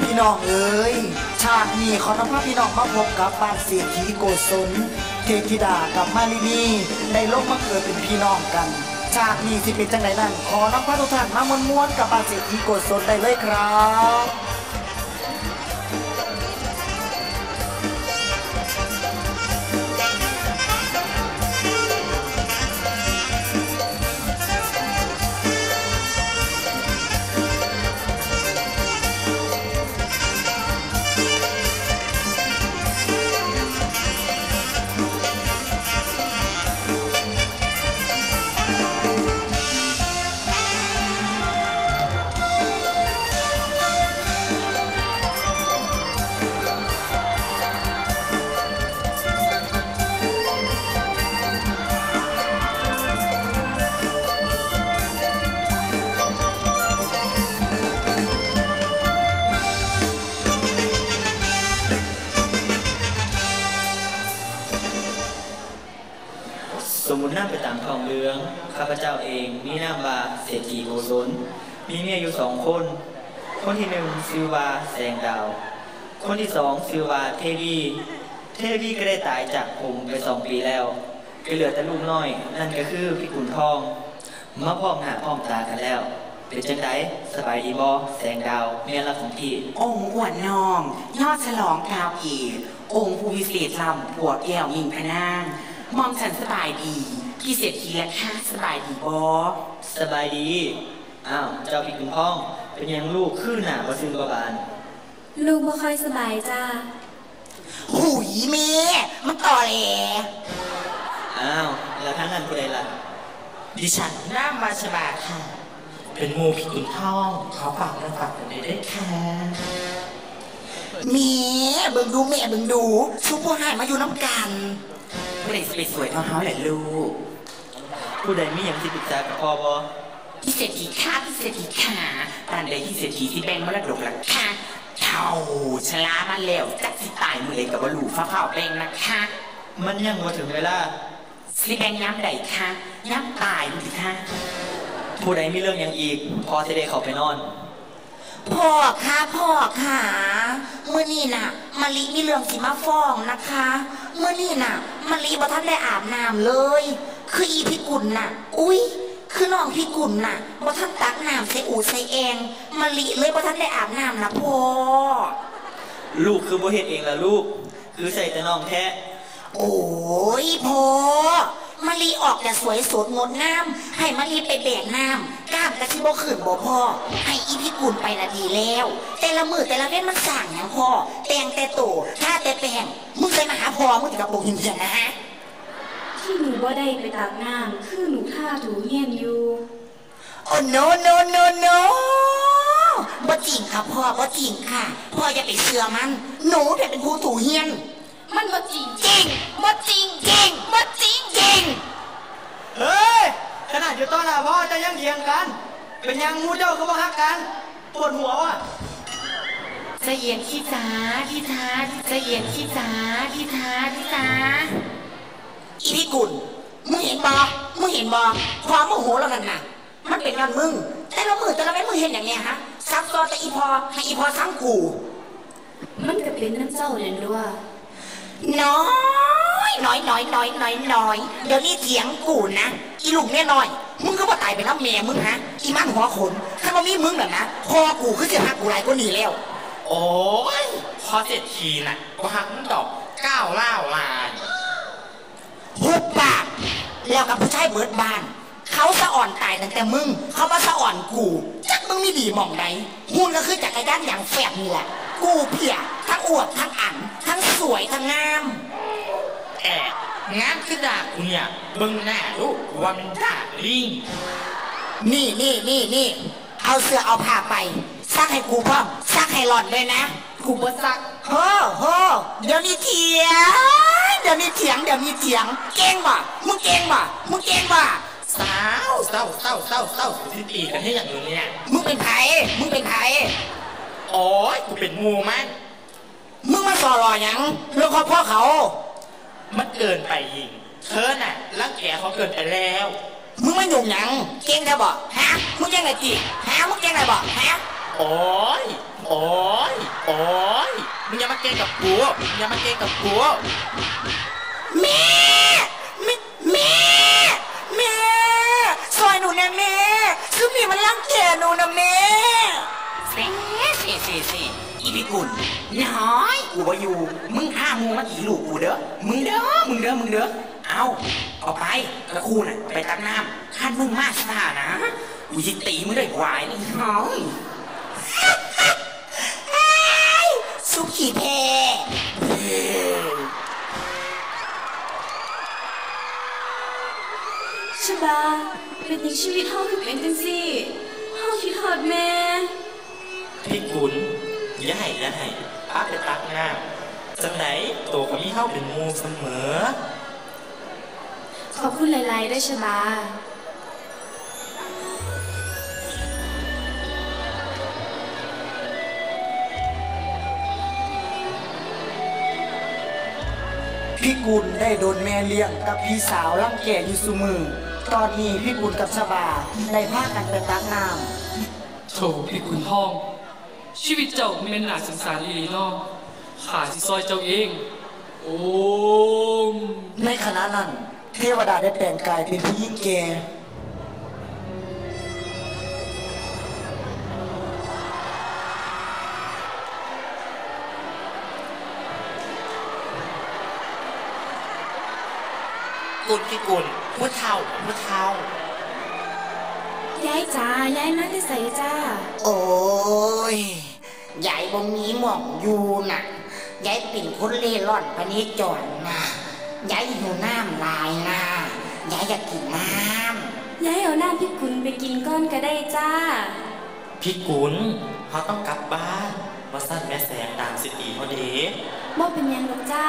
พี่น้องเอ้ยฉากนี้ขอนำพาพี่น้องมาพบกับบ้านเสียทีโกศลเทพธิดากับมาลินีได้ลงมาเกิดเป็นพี่น้องกันฉากนี้สิเป็นจังไหนนั่นขอนำพาทุกท่านมามม้วนๆกับบ้านเสียทีโกศลได้เลยครับ ข้าพเจ้าเองมีนามว่าเศรษฐีโกศลมีเมียอยู่สองคน คนที่หนึ่งชื่อว่าแสงดาว คนที่สองชื่อว่าเทวีเทวีก็ได้ตายจากผมไปสองปีแล้วก็เหลือแต่ลูกน้อย นั่นก็คือพี่ขุนทองมาพ้อมหน้าพ้อมตากันแล้ว เป็นจังไดสบายดีบอแสงดาวเมียรักของพี่ องค์อวนน้อง ยอดฉลองกาวอีองค์ผู้วิเศษลำผัวแก้วมิงพนางมอมฉันสบายดี พี่เศรษฐีและข้าสบายดีบอสบายดี อ้าว เจ้าพี่ขุนทอง เป็นยังลูกขึ้นหน้าบ่ซึงบ่บาน ลูกไม่ค่อยสบายจ้าหุยเมมันต่อแหลอ้าว แล้วท่านนั้นผู้ใดล่ะ ดิฉันน้ามาชบาค่ะ เป็นงูพี่ขุนทอง เขาฝากเรื่องฝากกันได้ด้วยค่ะเมเบิ่งดูแม่เบิ่งดูชุบพวกหายมาอยู่น้ำกันเมื่อไหร่จะไปสวยเท่าเขาแหละลูก ผู้ใดมีอย่างที่ปรึกษากับพ่อบ่พี่เศรษฐีค่ะพี่เศรษฐีค่ะตานใดที่เศรษฐีที่แบ่งมรดกละค่ะเท่าชลามาแล้วจักสิตายมือเลยกับว่าหลูฟ้าเผาแบ่งนะคะ มันยังมาถึงเวลาสิแบ่งย้ำใดค่ะย้ำตายดูสิค่ะผู้ใดมีเรื่องอย่างอีกพอจะได้เขาไปนอน พ่อค่ะพ่อค่ะเมื่อนี่น่ะมารีมีเรื่องสิมาฟ้องนะคะ เมื่อนี่น่ะมารีบ่ท่านได้อาบน้ำเลย คืออีพี่กุลน่ะ อุ้ยคือน้องพี่กุลน่ะบ่ท่านตักน้ำใส่อูใส่แองมารีเลยบ่ท่านได้อาบน้ำนะพ่อ ลูกคือบ่เฮ็ดเองล่ะลูก คือใส่แต่น้องแท้โอ้ยพ่อมารีออกแต่สวยสดงดงาม ให้มารีไปแบกน้ำกล้ามกะที่บ่ขืนบ่พ่อ ให้อีพี่กุลไปนาดีแล้ว แต่ละมือแต่ละเว้นมันสั่งนะพ่อ แต่งแต่โตท่าแต่แปลงมึงเคยมาหาพ่อมึงถึงกับโปงหินเพียนนะฮะ ที่หนูว่าได้ไปตักน้ำคือหนูท่าถูเฮียนอยู่ โอ้ no no no no บ่จริงค่ะพ่อบ่จริงค่ะ พ่ออย่าไปเชื่อมัน หนูเนี่ยเป็นผู้ถูเฮียน มันว่าจริงจริงบ่จริงจริงบ่จริงจริงเฮ้ย ขนาดอยู่ต้อนหน้าพ่อจะยังเถียงกัน เป็นยังมูเจ้าก็บ่ฮักกันปวดหัวว่ะใจเย็นขี้จ้าขี้จ้าใจเย็นขี้จ้าขี้จ้าขี้จ้า อีพี่กุลมึงเห็นบอมึงเห็นบอความโมโหแล้วนั่นน่ะ มันเป็นงานมึง แต่ละมือแต่ละเว้นมึงเห็นอย่างเนี้ยฮะซับซ้อนแต่อีพอให้อีพอซ้ำกูมันก็เป็นน้ำเจ้าเนี่ยด้วย น้อยน้อยน้อยน้อยน้อยน้อยเดี๋ยวนี้เถียงกูนะอีลูกเนี่ยน้อย มึงก็มาตายไปน้ำแม่มึงฮะอีมันหัวขนถ้ามันมีมึงแบบนะพอกูคือจะหักกูหลายกว่านี้แล้ว โอ้ยพอเสร็จทีน่ะก็หักมันดอกก้าวเล่าลาน หุบปากแล้วกับผู้ชายเบิดบาน เขาสะอ่อนตายตั้งแต่มึง เขามาสะอ่อนกู จักมึงไม่ดีหมองใดหุ่นก็คือจักรยานอย่างแฝดนี่แหละ กูเพียทั้งอวดทั้งอัน ทั้งสวยทั้งงามแอบงานคือด่ากูเนี่ยเบิ่งหน้าลูกว่ามันด่าลิงนี่นี่นี่นี่เอาเสื้อเอาผ้าไปซักให้กูพร้อมซักให้หล่อนด้วยนะ กูบ่ซักเฮ้อเฮ้อเดี๋ยวนี้เถียงเดี๋ยวนี้เถียงเดี๋ยวนี้เถียงเก่งบ่มึงเก่งบ่มึงเก่งบ่สาวเศร้าเศร้าเศร้าเศร้าสิตีกันให้อย่างนี้เนี่ยมึงเป็นไผมึงเป็นไผโอ้ยกูเป็นงูมันมึงมาสอรอหยังเรื่องครอบครัวเขา มันเกินไปยิงเธอน่ะรังแกเขาเกินไปแล้ว มึงมาหยุ่งหยังเก่งแค่บ่ฮะมึงเก่งไงจีฮะมึงเก่งไงบ่ฮะโอ้ย โอ้ยโอ้ยมึงอย่ามาเก่งกับกูมึงอย่ามาเก่งกับกูแม่แม่แม่แม่ซอยหนูนะแม่คือมีมันรังแกหนูนะแม่เซ่เซ่เซ่เซ่อีพิกุลน้อยกูว่าอยู่ มึงห้ามูมากี่ลูกกูเด้อมึงเด้อมึงเด้อมึงเด้อเอาเอาไปแล้วครูน่ะไปตักน้ำคันมึงมาซ่านะกูจะตีมึงได้ควายนี่น้อย สุขีแพชบาเป็นในชีวิตเฮาคือเป็นจังซี่เฮาคิดฮอดแม่พี่กุลย่าให้ย่าให้ป้าไปตักน้ำจังไหนโตกับพี่เข้าเป็นมูเสมอ ขอบคุณหลายๆด้วยชบา พี่กุลได้โดนแม่เลี้ยงกับพี่สาวรังแกอยู่สุมือ ตอนนี้พี่กุลกับชบาได้พากันไปตักน้โถพี่ขุนทอง ชีวิตเจ้าไม่เป็นหนาสงสารอีหลีเนอขาสิซอยเจ้าเอง โอ้มำในขณะนั้น เทวดาได้แปลงกายเป็นผู้หญิงแก่ กุลพี่กุลผู้เฒ่าผู้เฒ่ายายจ้ายายมาได้ใส่จ้า โอ้ยยายบ่มีหม่องอยู่น่ะยายเป็นคนเล่ร่อนพะนี้จอนนะยายหิวน้ำลายนะยายอยากกินน้ยายเอาหน้าพี่กุลไปกินก้อนก็ได้จ้าพี่กุลเขาต้องกลับบ้านว่าสั้นแม่แสงตามสิตีเขาเด้บ่เป็นหยังหรอกจ้า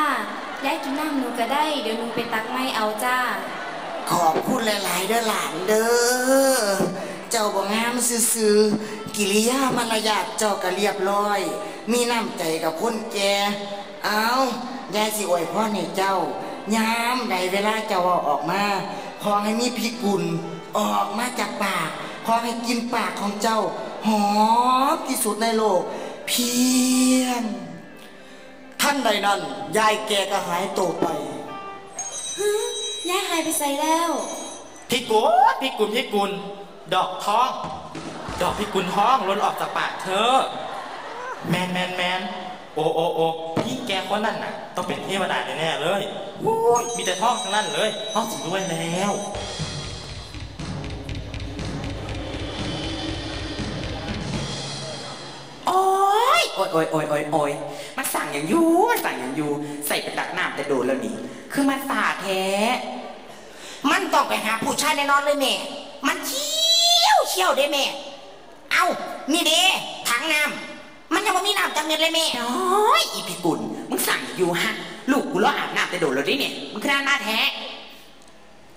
ยายกินน้ำหนูก็ได้ เดี๋ยวหนูไปตักไม้เอาจ้า ขอบคุณหลาย ๆ เด้อหลานเด้อ เจ้าบ่งามซื่อๆกิริยามารยาทเจ้าก็เรียบร้อย มีน้ำใจกับคนแก่เอายายสิอวยพรให้เจ้ายามใดเวลาเจ้าเอาออกมา ขอให้มีพิกุลออกมาจากปาก ขอให้กินปากของเจ้า หอมที่สุดในโลก เพียง ท่านใดนั้น ยายแกก็หายตัวไปยายหายไปใส่แล้วพี่กุลพี่กุลพี่กุลดอกทอง ดอกพี่กุลทองหล้นออกจากปากเธอ แมนแมนแมนโอโอโอพี่แกคนนั้นน่ะ ต้องเป็นเทวดาแน่ๆเลยโอ้ยมีแต่ทองทั้งนั้นเลยทองสิด้วยแล้วโอ้ยโอ้ยโอ้ยโอ้ยโอ้ยโอ้ยมัน สั่งอย่างอยูมันสั่งอย่างอยูใส่ไปตักน้ำแต่โดนแล้วนี่ คือมันสาแท้ มันต้องไปหาผู้ชายแน่นอนเลยแม่ มันเชี่ยวเชี่ยวเด้แม่ เอานี่เด้ถังน้ำมันยังไม่มีน้ำจังเงินเลยแม่น้อยอีพิกุลมึงสั่งอย่างอยูฮะ ลูกกูรออาบน้ำแต่โดนแล้วดิเนี่ยมึงขนาดหน้าแท้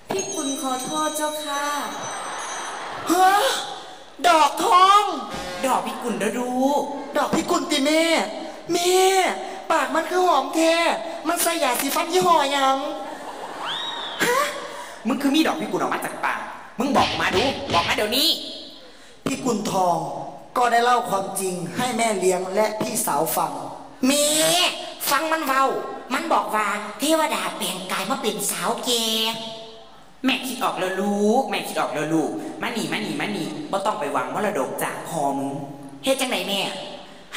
พี่กุลขอโทษเจ้าค่ะฮะดอกทอง ดอกพิกุลเด้อดู ดอกพิกุลติแม่ แม่ปากมันคือหอมแท้มันใส่ยาสีฟันยี่ห้อหยังมึงคือมีดอกพิกุลออกมาจากปากมึงบอกมาดู บอกมาเดี๋ยวนี้พิกุลทองก็ได้เล่าความจริงให้แม่เลี้ยงและพี่สาวฟัง แม่ฟังมันเว้า มันบอกว่าเทวดาเปลี่ยนกายมาเป็นสาวเกย์แม่คิดออกแล้วลูก แม่คิดออกแล้วลูกมาหนีมาหนีมาหนีบ่ต้องไปหวังมรดกจากพ่อมึงเฮ็ดจังไหนแม่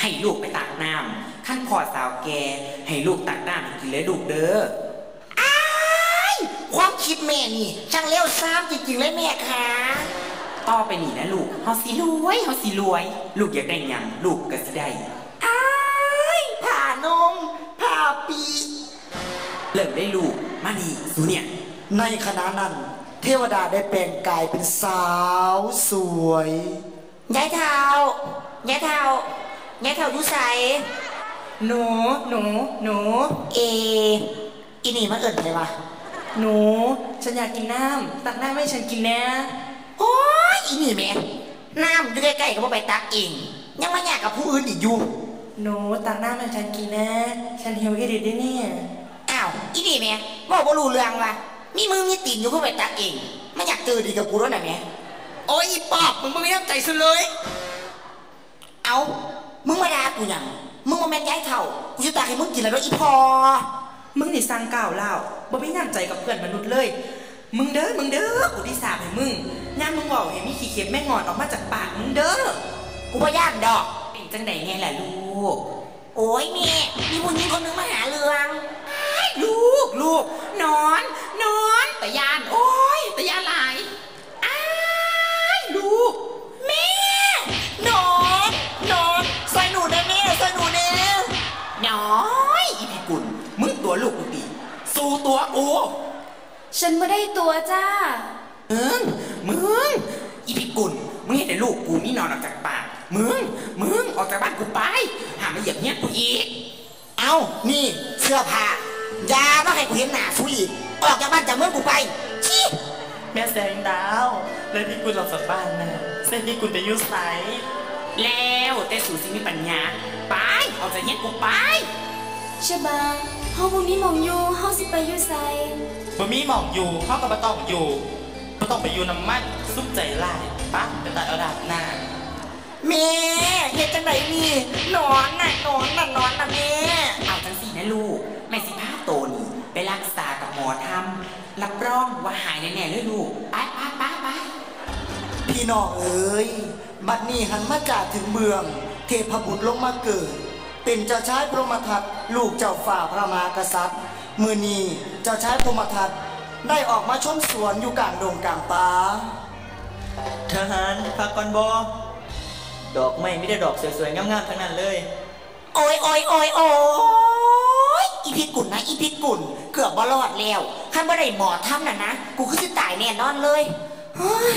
ให้ลูกไปตักน้ำขั้นพอสาวแกให้ลูกตักน้ำให้กินเลยลูกเด้ออ้ายความคิดแม่นี่ช่างเลี้ยวซ้ำจริงๆเลยแม่ค่ะต่อไปนี่นะลูกเฮาสิรวยเฮาสิรวย ลูกอยากได้หยังลูกก็สิได้อ้ายผ่านมผ่าปีเริ่มได้ลูกมานี่สูเนี่ยในขณะนั้นเทวดาได้แปลงกายเป็นสาวสวยยายเทายายเทา ยายเทาอยู่ใสหนู หนู หนู เอ อีนี่มันเอิ่นไปวะหนู ฉันอยากกินน้ำ ตักน้ำให้ฉันกินนะโอ้ยอีนี่แม่น้ำอยู่ใกล้ๆก็บ่ไปตักเองยังมาอยากกับผู้อื่นอีกอยู่ หนูตักน้ำให้ฉันกินนะ ฉันหิวแค่เด็ดด้วยเนี่ยอ้าวอีนี่แม่บอกว่ารู้เรื่องวะมีมือมีตีนอยู่เพื่อไปตักเองไม่อยากเจอดีกับกูแล้วนะแม่โอ้ยอีปอบมึงไม่มีน้ำใจซะเลย เอาเอา มึงมาด่ากูหยังมึงมาแม่นย้ายเถ่ากูจะตายให้มึงกินแล้วด้วยอีพอ มึงนี่สร้างก้าวเล่าวบ่มีน้ำใจกับเพื่อนมนุษย์เลย มึงเด้อ มึงเด้อ กูที่สาบให้มึงงานมึงบอกเห็นมีขี้เข็บแม่งอนออกมาจากปากมึงเด้อ กูบ่ย่านดอกเป็นจังไดไงล่ะลูก โอ้ยแม่มีผู้หญิงคนหนึงมาหาเรื่อง ลูกลูกนอน นอนตะยาน โอ้ย ฉันไม่ได้ตัวจ้า มึง มึง อีพีกุล มึงเห็นแต่ลูกกูนี่นอนออกจากปาก มึง มึง ออกจากบ้านกูไป หามาเหยียบเนี้ยกูอีก เอานี่เสื้อผ้ายามาให้กูเห็นหน้าสู้อีก ออกจากบ้านจากเมืองกูไปชี้ แม่แสงดาวเลยพี่กุลออกจากบ้านนะเส้นพี่กุลจะอยุ่ไส แล้วแต่สูสิมีปัญญา ไป ออกจากเนี้ยกูไป ชบาเฮาบ่มีหมองอยู่เฮาสิไปอยู่ไสบ่มีหมองอยู่เขาก็บ่ต้องอยู่บ่ต้องไปอยู่น้ำมันซุ่มใจลายปะไปตัดเอาดาบหน้า แม่เฮ็ดจังไดนี่นอนน่ะนอนน่ะนอนน่ะแม่เอาจังสี่นะลูก แม่สิพาโตนี่ไปรักษากับหมอทำรับรองว่าหายแน่ๆเลยลูกไปไปไปไปพี่น้องเอ๋ยบัดนี้หันมาจากถึงเมือง เทพบุตรลงมาเกิด เป็นเจ้าชายพรหมทัตลูกเจ้าฝ่าพระมหากษัตริย์ มือนี้เจ้าชายพรหมทัตได้ออกมาชมสวนอยู่กลางดงกลางป่าทหารพักก่อนบอดอกไม้ไม่ได้ดอกสวยๆงามๆทั้งนั้นเลย โอ้ยโอ้ยโอ้ยโอ้ยอีพิกุลนะอีพิกุลเกือบบ่รอดแล้วถ้าไม่ได้หมอทำน่ะนะ กูคือสิตายแน่นอนเลยเฮ้ย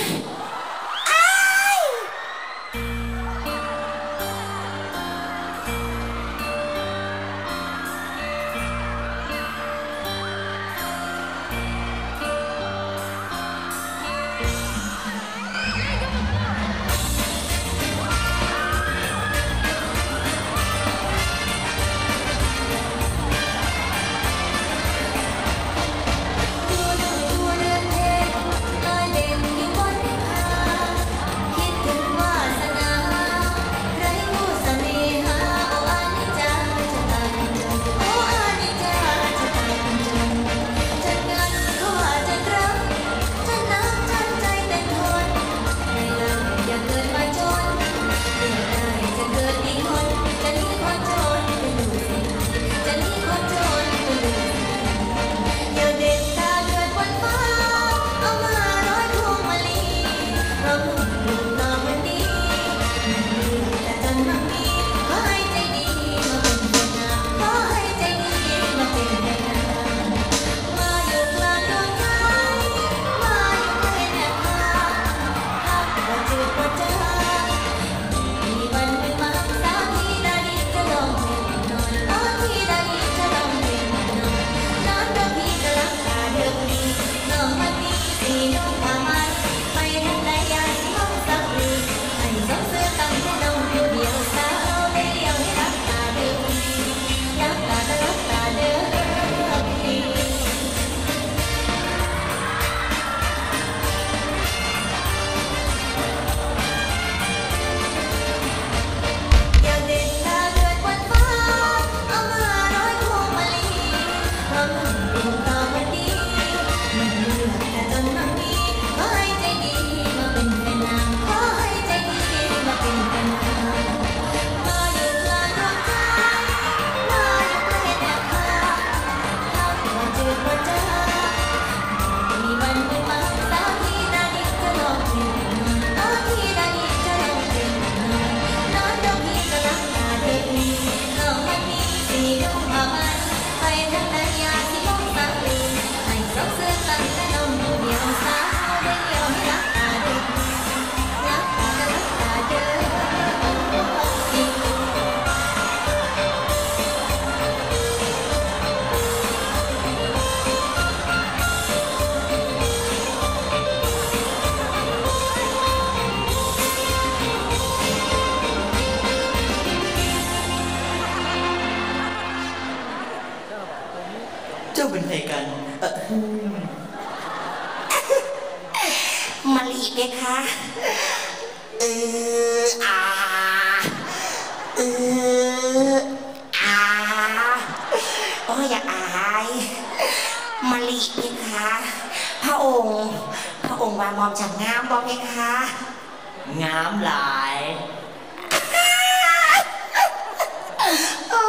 โอ้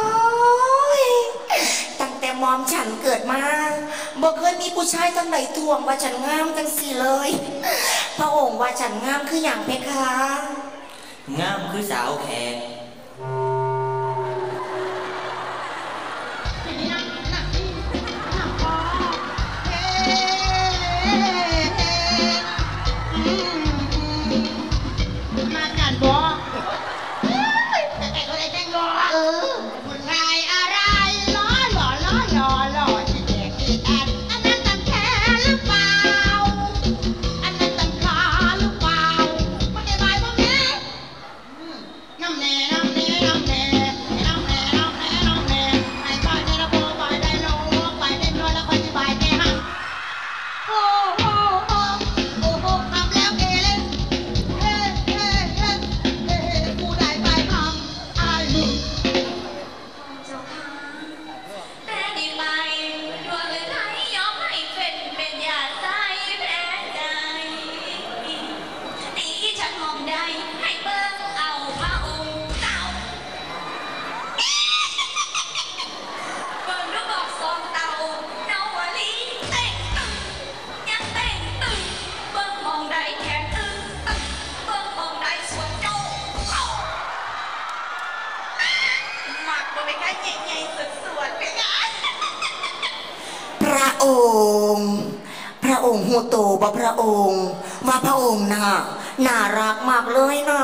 ย ตั้งแต่มอมฉันเกิดมาบ่เคยมีผู้ชายตั้งไหนทวงว่าฉันงามจังสี่เลย พระองค์ว่าฉันงามคืออย่างเพคะ งามคือสาวแขก องค์หูโตบ่พระองค์ ว่าพระองค์น่ะน่ารักมากเลยนะ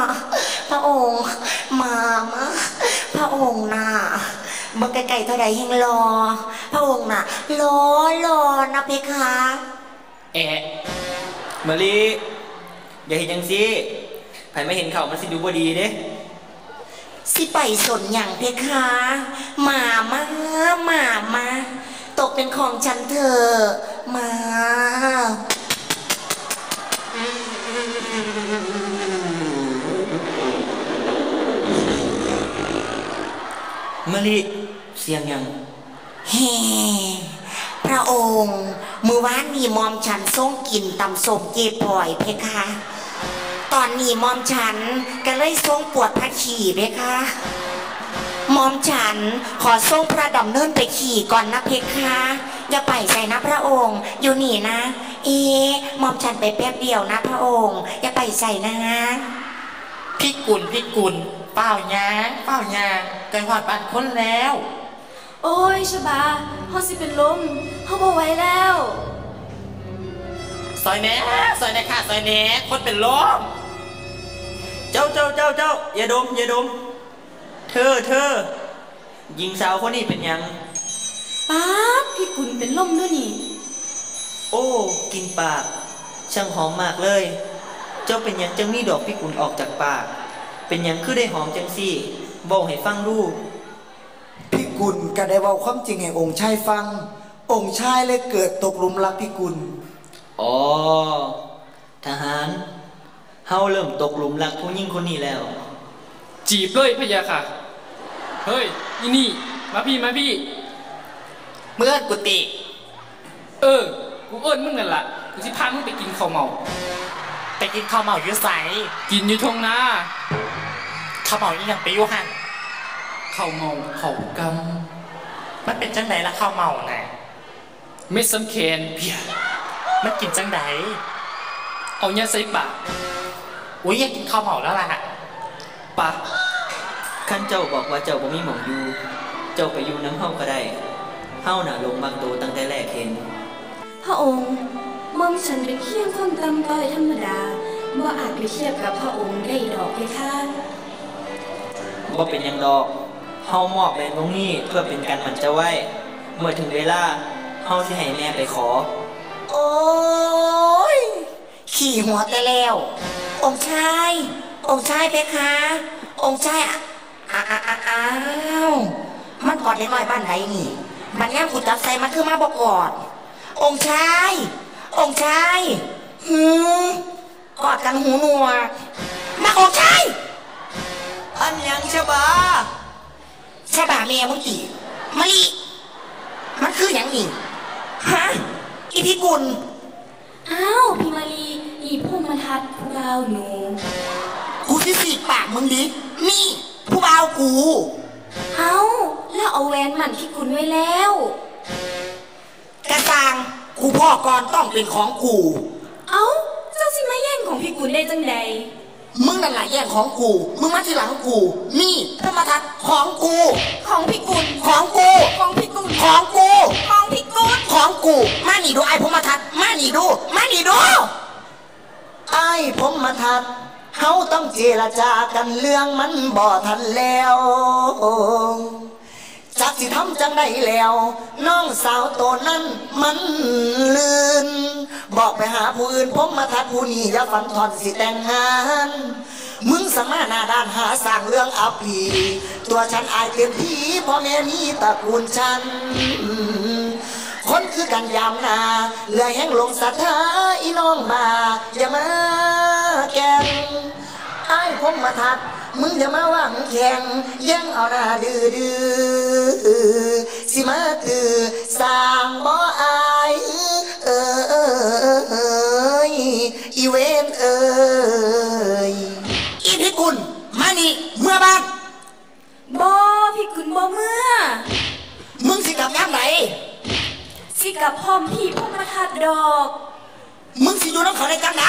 พระองค์มามาพระองค์น่ะเมื่อไกลๆเท่าใดยังรอ พระองค์น่ะรอรอนะเพคะแอะมะลิอย่าเห็นจังสิไผไม่เห็นเขามันสิดูบ่ดีเด้สิไปสนอย่างเพคะมามามามาต กเป็นของฉันเถอะมา มะลิเสียงยังแฮ่พระองค์มือวานมีมอมฉันส่งกินตำสมเจปล่อยเพคะ ตอนนี้มอมฉันก็เลยทรงปวดพระขี่เพคะ มอมฉันขอส่งพระดำเนินไปขี่ก่อนนะเพคะอย่าไปใส่นะพระองค์ อยู่นี่นะ เอ๊ะมอมฉันไปแป๊บเดียวนะพระองค์อย่าไปใส่นะพี่กุลพี่กุลเปล่ายางเปล่ายางไก่หอดบ้านคนแล้ว โอ้ยชบาเฮาสิเป็นลมเฮาบ่ไหวแล้วซอยแหน่ซอยแหน่ค่ะซอยแหน่คนเป็นลมเจ้าเจ้าเจ้าเจ้าอย่าดมอย่าดม เธอเธอหญิงสาวคนนี้เป็นหยัง ป๊าดพี่กุลเป็นลมด้วยนี่ โอ้ กินปาก ช่างหอมมากเลย เจ้าเป็นหยังจังมีดอกพิกุลออกจากปาก เป็นหยังคือได้หอมจังสี่บอกให้ฟังดูพี่กุลก็ได้เว้าความจริงให้องค์ชายฟัง องค์ชายเลยเกิดตกหลุมรักพี่กุลอ๋อทหารเฮาเริ่มตกหลุมรักผู้หญิงคนนี้แล้ว จีบเลยพะยาค่ะ เฮ้ยอีนี่ มาพี่มาพี่ เมื่อนกุฏิเออ กูเอิ้นมึงนั่นล่ะกูสิพามึงไปกินข้าวเมา ไปกินข้าวเหมาอยู่ใสกินอยู่ทงนาข้าวเหมาอีหยังไปอยู่หันข้าวเมาข้าวกมันเป็นจังไดละข้าวเหมาน่ะำเม็ดสำแคนเพียมันกินจังไดเอาเนี่ยใส่ปากอุ้ยอยากกินข้าวเหมาแล้วล่ะปาก ขั้นเจ้าบอกว่าเจ้าบ่มีหมองอยู่ เจ้าไปอยู่น้ำเฮาก็ได้เฮาน่ะลงบางโตตั้งแต่แรกเห็น พระองค์มอมฉันเป็นเพียงคนตำต้อยธรรมดาบ่อาจไปเทียบกับพระองค์ได้ดอกเพคะว่าเป็นหยังดอกเฮามอบแหวนวงนี้เพื่อเป็นการมันเจะไว้ เมื่อถึงเวลาเฮาสิให้แม่ไปขอ โอ้ย ขี่หัวแต่แล้ว องค์ชาย องค์ชายเพคะ องค์ชาย อะอ้าอ้าอ้าอ้าวมันกอดเล็กน้อยบ้านไหนนี่ มันย่างขุดจับใส่มันคือมาบอกกอด องค์ชาย องค์ชายหืมกอดกันหูหนวกมาองค์ชายอันยังชะบาใช่ป่ะเมียมึงตีมะลิมันคืออย่างนี้ฮะอีพิกุลอ้าวพี่มารีนี่พวกมาทัดผู้บ่าวหนูกูที่สีกปากมึงดินี่ ผู้บ่าวกูเอ้าแล้วเอาแหวนหมันพี่กุลไว้แล้ว กระซังกูพ่อก่อนต้องเป็นของกู เอ้า เจ้าสิมาแย่งของพี่กุลได้จังใดมึงนั่นแหละแย่งของกู มึงมาทีหลังกู นี่พระมาทัดของกู ของพี่กุลของกู ของพี่กุลของกู ของพี่กุลของกู มาหนีดูไอ้พรหมทัดมาหนีดู มาหนีดู ไอ้พรหมทัด เฮาต้องเจรจากันเรื่องมันบ่ทันแล้วจักสิทำจังได้แล้ว น้องสาวโตนั้นมันลืน บอกไปหาผู้อื่นผมมาทัดผู้นี้อย่าฝันทอนสิแต่งงาน มึงสมาหน้าด้านหาสร้างเรื่องอับปี ตัวฉันอายเต็มที่พ่อแม่นี้ตระกูลฉัน คนคือกันยามนาเหลือแห้งลงศรัทธาอีน้องมา อย่ามาแกล้งไอ้ายผมมาทัด มึงอย่ามาหวังแข่งยังเอาหน้าดื้อดื้อสิมาตือสร้างบ่อายเอ้ยอีเวนเอ้ยอีพิกุลมานี่เมื่อบ้านบ่พี่กุลบ่เมื่อ มึงสิกลับยามไหน สิกับพร้อมพี่พวกมาทัดดอก มึงสิอยู่น้ำเขาในกันไหน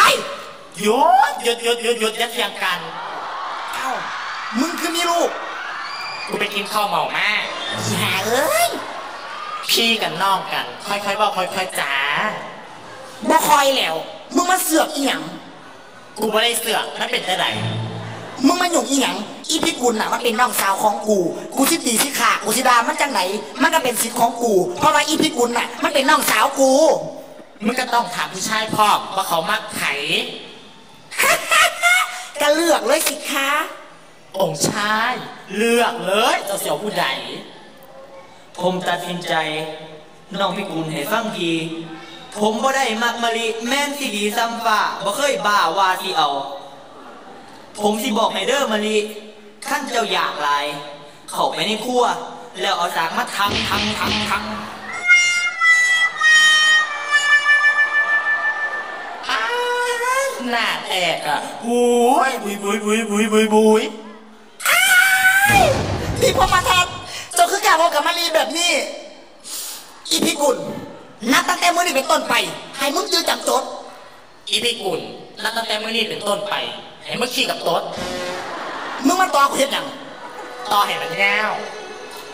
หยุดหยุดหยุดหยุดหยุดยัดเยียงกันเอ้ามึงคือมีลูกกูไปกินข้าวเมามาอย่าเอ้ยพี่กันน้องกัน ค่อยๆบอกค่อยๆจ๋าบ่คอยแล้ว มึงมาเสือกอีหยังกูไม่ได้เสือกนั่นเป็นแต่ไหน มึงมาหยุ่งอีหยังอีพิกุลน่ะมันเป็นน้องสาวของกู กูสิตีสิขากูสิดามันจังไหน มันก็เป็นสิทธิ์ของกู เพราะว่าอีพิกุลน่ะ มันเป็นน้องสาวกูมึงก็ต้องถามผู้ชายพ่อว่าเขามักไผก็เลือกเลยสิคะองค์ชาย เลือกเลยเจ้าเสี่ยวผู้ใด ผมตัดสินใจ น้องพิกุลให้ฟังทีผมบ่ได้มักมะลิแม่นสิดีซ้ำฟ้าบ่เคยบ้าว่าสิเอา ผมสิบอกให้เด้อมะลิขั้นเจ้าอยากหลาย เข้าไปในครัว แล้วเอาสากมาทังทังทังทังหน้าแตกอะบุยบุยบุยบุยบุยบุยบุยพี่พมาทัดเจ้าคือการบกับมารีแบบนี้ อีพิกุลนับตั้งแต่มื้อนี้เป็นต้นไป ให้มึงยืนจับจดอีพี่กุลนับตั้งแต่เมื่อนี้เป็นต้นไป ให้มึงขี่กับโต๊ดมึงมาต่อกูเห็นยังต่อให้มันแง่ว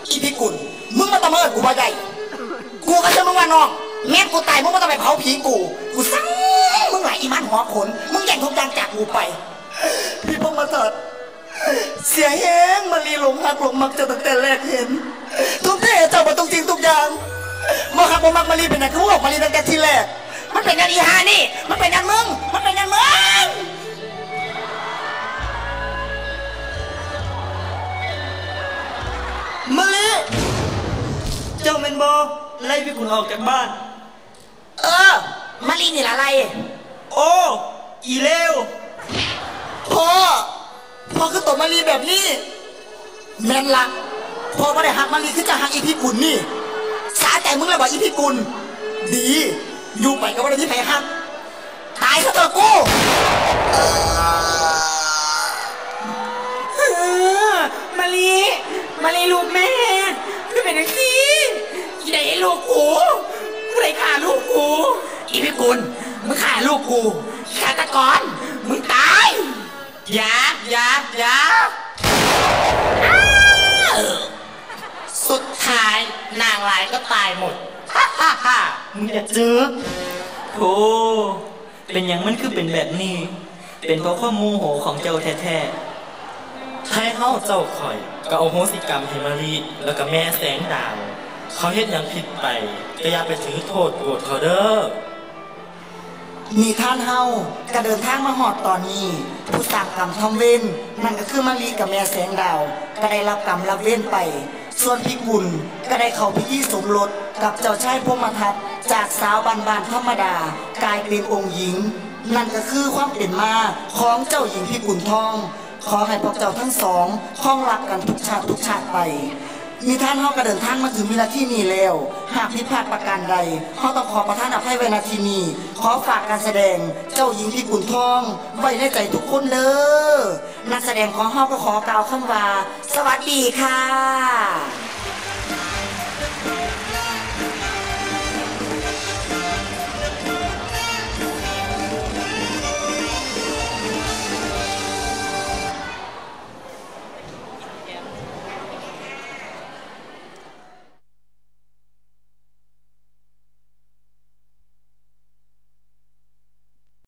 อีพิกุลมึงมาตะเมิดกูบ่ได้กูก็จะมึงว่าน้องแม่กูตายมึงมาต้องไปเผาผีกู กูสั่งมึงไหลอีมันหัวขน มึงแย่งทุกอย่างจากกูไป พี่พงมาเถิดเสียแห้งมารีหลงหักหลงมักเจะตั้งแต่แรกเห็น ทุกที่เจ้ามาตรงจริงทุกอย่างมาขับมามักมารีเป็นไงคือบอกมารีตั้งแต่ทีแรก มันเป็นงานอีหานี่ มันเป็นงานมึง มันเป็น เจ้าแม่นบ่ไล่พิกุลออกจากบ้าน เออ มารีนี่ละอะไร โอ้อีเลวพ่อพ่อคือตบมารีแบบนี้ แม่นละพ่อไม่ได้หักมารีคือจะหักอีพิกุลนี่ สาใจมึงเลยว่าอีพิกุลดี อยู่ไปก็ไม่ได้ที่ไหนหักตายซะเถอะกูมาลี มาลีลูกแม่คือเป็นจังซี่อีไหนลูกกูกูไหนฆ่าลูกกู อีพี่กุลมึงฆ่าลูกกูฆาตกรมึงตายยาอยาอยาสุดท้ายนางร้ายก็ตายหมดฮ่าฮ่าฮ่ามึงจะจึกโธ่เป็นอย่างมันคือเป็นแบบนี้ เป็นเพราะความโมโหของเจ้าแท้ ให้เฮาเจ้าข่อยก็เอาโหสิกรรมให้มารีแล้วก็แม่แสงดาว เขาเฮ็ดหยังผิดไปก็อย่าไปถือโทษโกรธเขาเด้อมีท่านเฮาก็เดินทางมาหอดตอนนี้ ผู้สั่งกรรมทำเว้นนั่นก็คือมารีกับแม่แสงดาว ก็ได้รับกรรมรับเว้นไป ส่วนพิกุลก็ได้เข้าพิธีสมรสกับเจ้าชายพมทัตจากสาวบานๆธรรมดา กลายเป็นองค์หญิง นั่นก็คือความเป็นมาของเจ้าหญิงพิกุลทอง ขอให้พวกเจ้าทั้งสองคล้องรักกันทุกชาติทุกชาติไป มีท่านเฮากระเดินทางมาถึงวินาทีนี้แล้ว หากผิดพลาดประการใดเฮาต้องขอประทานอภัยไว้นาทีนี้ขอฝากการแสดงเจ้าหญิงพิกุลทอง ไว้ในใจทุกคนเด้อนักแสดงของเฮาก็ขอกล่าวคำว่า สวัสดีค่ะ